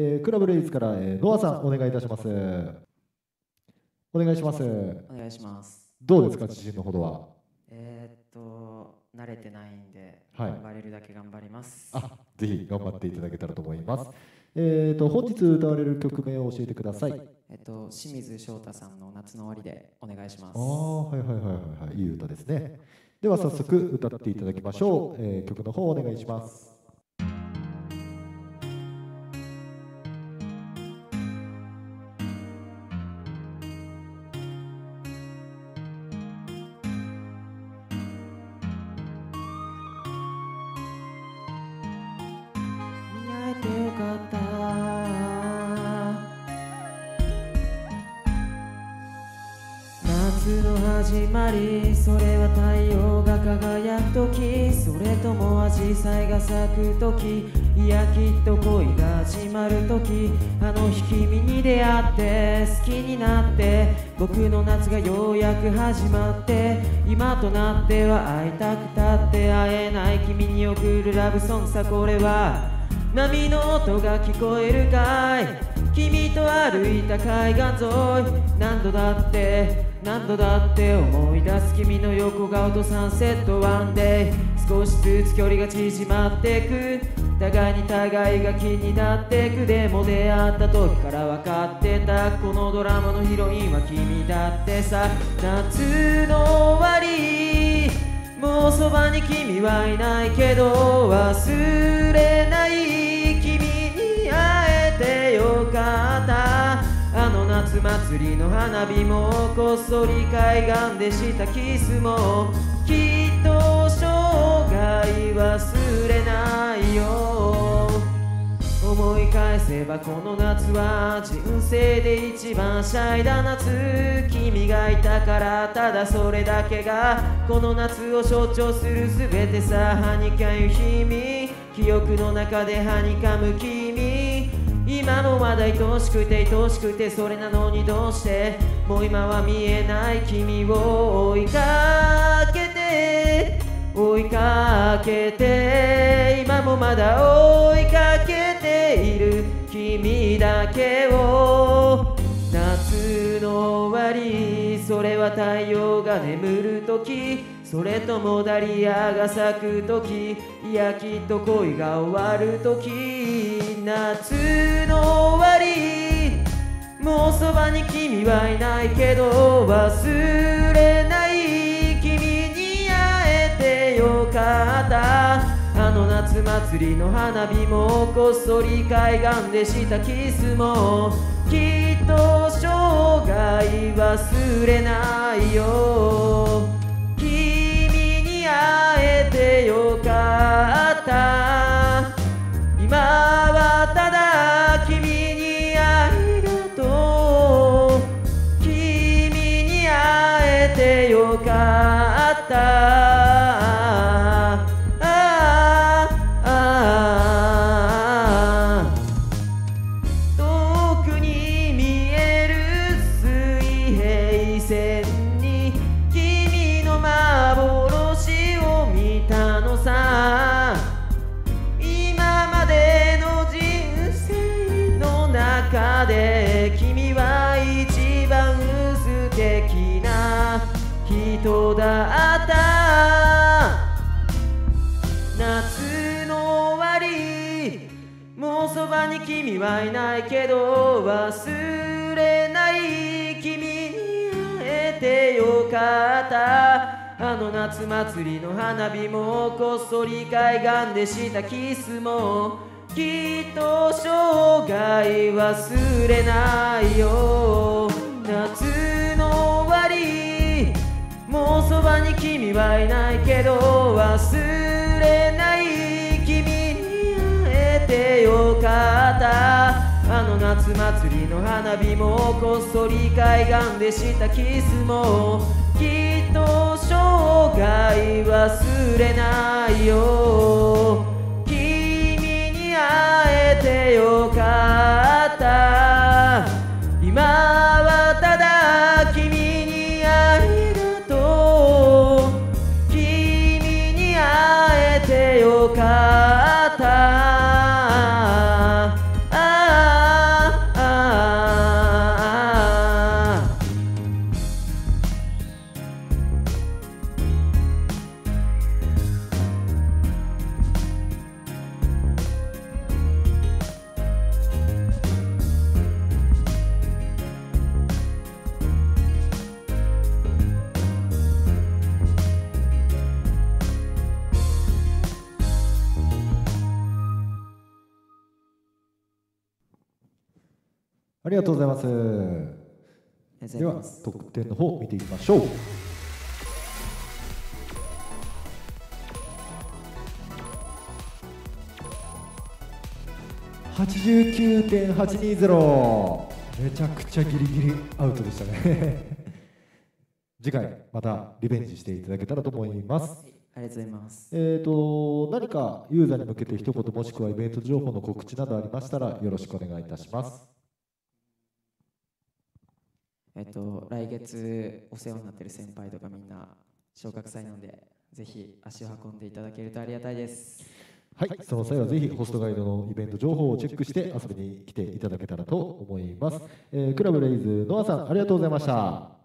えークラブレイズから、えーノアさんお願いいたします。お願いします。お願いします。どうですか自信のほどは？えーっと、慣れてないんで、はい。頑張れるだけ頑張ります。あぜひ頑張っていただけたらと思います。えーと本日歌われる曲名を教えてください。えっと、清水翔太さんの夏の終わりでお願いします。ああはいはいはいはいはい。いい歌ですね。では早速歌っていただきましょう、えー曲の方お願いしますの始まりそれは太陽が輝く時それともアジサイが咲く時いやきっと恋が始まる時あの日君に出会って好きになって僕の夏がようやく始まって今となっては会いたくたって会えない君に送るラブソングさこれは波の音が聞こえるかい。君と歩いた海岸沿い何度だって何度だって思い出す君の横顔とサンセットワンデイ。少しずつ距離が縮まってく。互いに互いが気になってく。でも出会った時から分かってた。このドラマのヒロインは君だってさ。夏の終わり。もうそばに君はいないけど忘れない君に会えてよかった。あの夏祭りの花火もこっそり海岸でしたキスもきっと生涯忘れないよ思い返せばこの夏は人生で一番シャイだ夏君がいたからただそれだけがこの夏を象徴する全てさはにかゆ日々記憶の中ではにかむ君今もまだ愛しくて愛しくてそれなのにどうして？もう今は見えない君を追いかけて追いかけて今もまだ追いかけている。君だけを夏の終わりそれは太陽が眠る時それともダリアが咲く時いやきっと恋が終わる時。夏の終わり。もうそばに君はいないけど忘れない。君に会えてよかった。あの夏祭りの花火もこっそり海岸でしたキスも。きっと生涯忘れないよ。君に会えてよかった。に君はいないけど忘れない君に会えてよかった。あの夏祭りの花火もこっそり海岸でした。キスもきっと生涯忘れないよ夏の終わりもうそばに君はいないけど忘れない。よかった。あの夏祭りの花火もこっそり海岸でした。キスもきっと生涯忘れないよ。ありがとうございます。では得点の方見ていきましょう。89.820めちゃくちゃギリギリアウトでしたね。次回またリベンジしていただけたらと思います。ありがとうございます。えー、と何かユーザーに向けて一言もしくはイベント情報の告知などありましたらよろしくお願いいたしますえっと来月お世話になってる先輩とかみんな昇格祭なのでぜひ足を運んでいただけるとありがたいですはい、その際はぜひホストガイドのイベント情報をチェックして遊びに来ていただけたらと思います。えークラブレイズノアさんありがとうございました。